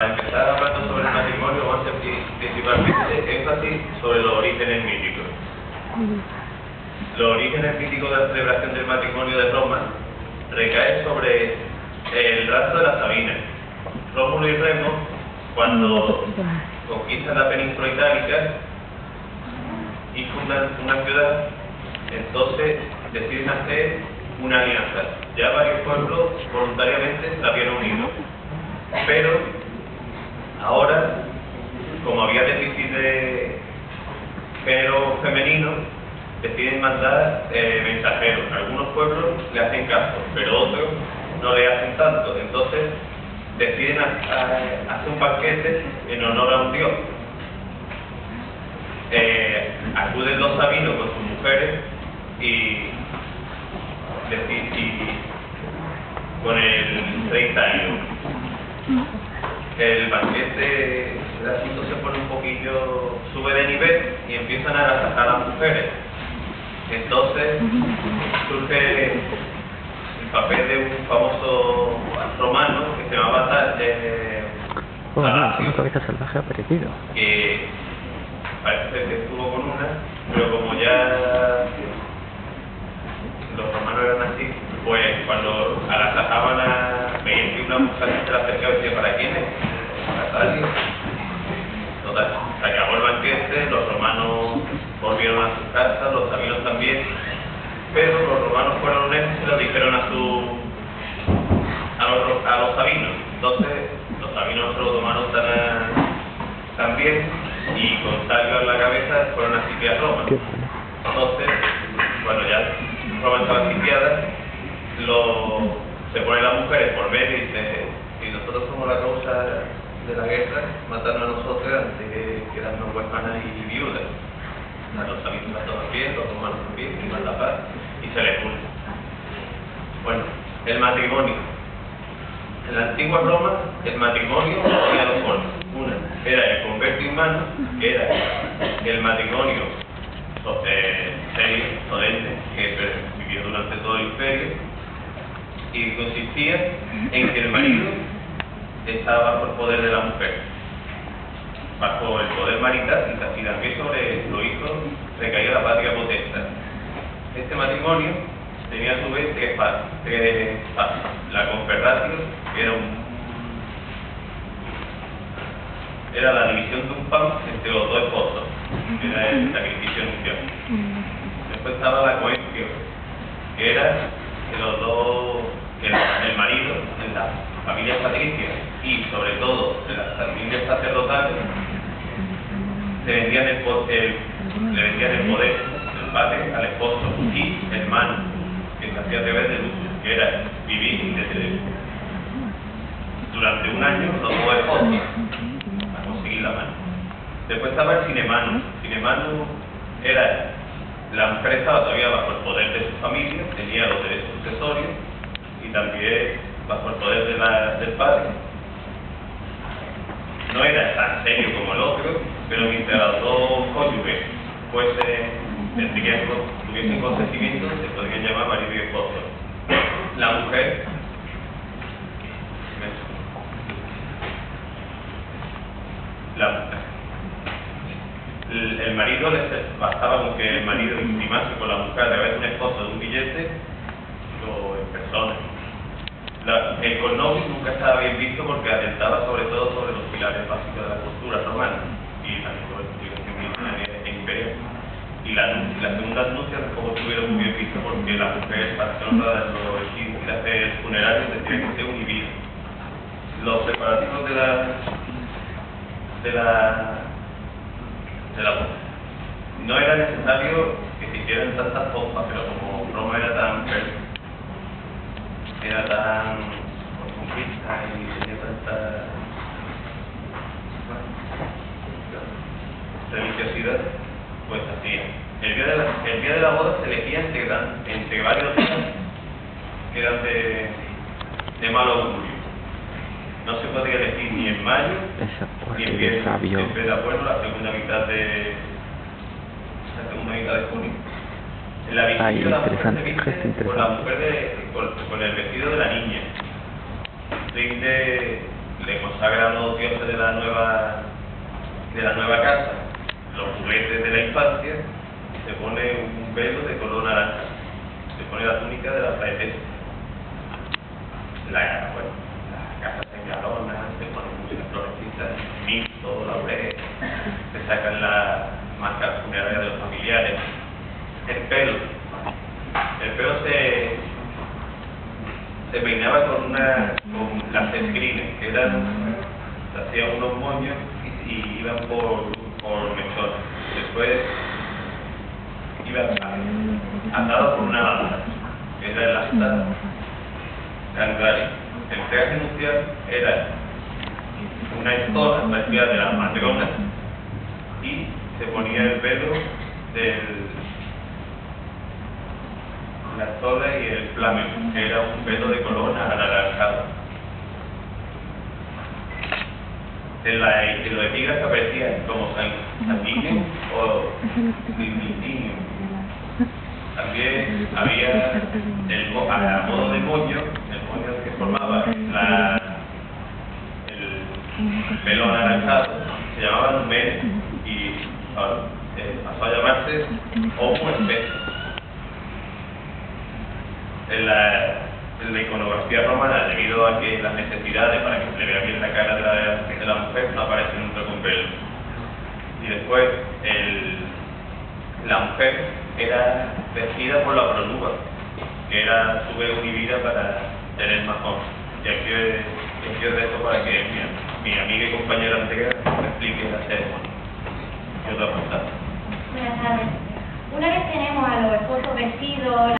Para empezar hablando sobre el matrimonio, vamos a hacer principalmente énfasis sobre los orígenes míticos. Los orígenes míticos de la celebración del matrimonio de Roma recaen sobre el rastro de las Sabinas. Rómulo y Remo, cuando conquistan la península itálica y fundan una ciudad, entonces deciden hacer una alianza. Ya varios pueblos voluntariamente la habían unido. Pero Ahora, como había déficit de género femenino, deciden mandar eh, mensajeros. Algunos pueblos le hacen caso, pero otros no le hacen tanto. Entonces, deciden hacer un banquete en honor a un dios. Eh, acuden los sabinos con sus mujeres y, y con el 30 años el banquete, el asunto se pone un poquillo, sube de nivel y empiezan a atacar a las mujeres. Entonces surge el papel de un famoso romano que se llamaba eh, una cabeza salvaje aparecido. Que parece que estuvo con una, pero como ya los romanos eran así, pues cuando a la atacaban a veían que una mujer se la acercaba y decía, ¿para quién es? Total, se acabó el banquete, los romanos volvieron a sus casas, los sabinos también, pero los romanos fueron honestos y lo dijeron a su a los, a los sabinos. Entonces, los sabinos se lo tomaron también y con Salio en la cabeza fueron a sitiar Roma. Entonces, bueno, ya Roma estaba sitiada, lo, se ponen las mujeres por ver y dice, si nosotros somos la causa de la guerra mataron a nosotros antes que quedarnos huérfanas y viudas. A los todos bien, los romanos también, y la paz, y se les une. Bueno, el matrimonio. En la antigua Roma, el matrimonio tenía dos formas. Una era el convertir humano, que era el matrimonio serio, solemne, que vivió durante todo el imperio, y consistía en que el marido estaba bajo el poder de la mujer, bajo el poder marital y también sobre los hijos recaía la patria potestad. Este matrimonio tenía a su vez tres fases. La conferratio, que era un era la división de un pan entre los dos esposos, que era el sacrificio nupcial. Después estaba la cohesión, que era que los dos, que el marido, en la familia patricia y sobre todo de las familias sacerdotales le vendían el, poder del padre al esposo y hermano que se hacía través del uso, que era vivir decidir. Durante un año los dos esposos a conseguir la mano. Después estaba el cinemano. Cinemano era la mujer estaba todavía bajo el poder de su familia, tenía los derechos sucesorios y también bajo el poder de del padre. No era tan serio como el otro, pero mientras los dos cónyuges fuesen, tuviesen consentimiento, se podrían llamar marido y esposo. La mujer la mujer. El, marido les bastaba con que el marido intimase con la mujer a través de un esposo de un billete o en persona el connovio nunca estaba bien visto porque atentaba sobre todo sobre los pilares básicos de la cultura romana y la civilización e imperial. Y la, la segunda anuncia tampoco estuvieron muy bien visto porque la mujer, para ser honrada en los de hacer funerarios, tendría que ser univida. Los preparativos de la de la de la no era necesario que se hicieran tantas pompas, pero como Roma era tan era tan conquista y tenía tanta religiosidad, pues hacía. El día de la, el día de la boda se elegía entre, entre varios días que eran de, de malo augurio. No se podía elegir ni en mayo, ni en vez de acuerdo la segunda mitad de la segunda mitad de junio. En la la mujer con la mujer de, con, el vestido de la niña. Rinde le consagra a los dioses de la nueva de la nueva casa. Los juguetes de la infancia, se pone un velo de color naranja, se pone la túnica de la fraile. La, bueno, la casa se engalona, se ponen muchas florecitas, mixto, laurel, se sacan las máscaras funerarias de los familiares, el pelo, el pelo se se peinaba con una con las escrines, que eran se hacían unos moños y, iban por por mechones. Después iba atado por una lanza, que era el asta. El traje nupcial era una estola parecida de las matronas y se ponía el pelo del la estola y el flamenco, que era un pelo de color anaranjado. en, la, en los epígrafes aparecía como sanguíneo o distintivo. También había el, a modo de moño, el moño que formaba la, el pelo anaranjado, se llamaba numer y eh, pasó a llamarse homo espeso. En la, en la iconografía romana, debido a que las necesidades para que se le vea bien la cara de la, de la mujer, no aparece nunca con pelo. Y después, el, la mujer era vestida por la pronuba, que era su vez univida para tener más hombres. Y aquí es, de esto para que mi, mi, amiga y compañera Andrea me explique la ceremonia. Yo te Buenas tardes. Una vez tenemos a los esposos vestidos,